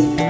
Música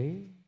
tepi